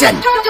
朕